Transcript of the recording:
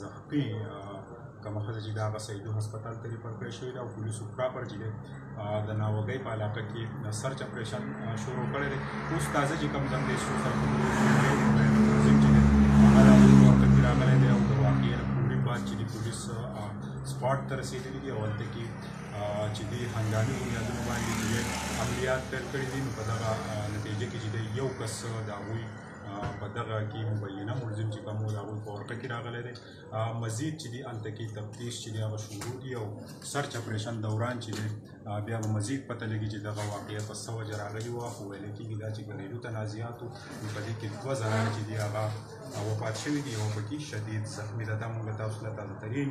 زخمی کومه ښځه چې د هغه سیدو هسپتال ته ریفر کړی شوې ده او پولیسو پراپر چې دی د ناوګۍ په علاقه کې د سرچ اپریشن شروع کړی دی اوس تازه چې کوم زم دی څو خلکو چې دی هغه راغلی ورته کې راغلی دی او د واقعې نه پورې بعد چې دی پولیس سپاټ ته رسېدلي دي او هلته کې چې دی هنګامي بنیادونو باندې چې دی عملیات پیل کړي دي نو په دغه نتیجه کې چې دی یو کس د هغوی په دغه کې مبینه ملزم چې کوم د هغوی په ورکه کې راغلی دی مزید چې دی هلته کې تفتیش چې دی هغه شروع دي او سرچ اپریشن دوران چې دی بیا به مزید پته لګي چې دغه واقعه په څه وجه راغلي وه خو ویل کېږي دا چې ګریلو تنازعات وو نو په دې کې دوه زنان چې دي هغه وفات شوي دي یوه پکې شدید زخمي ده دا موږ تاسو ته تازه ترین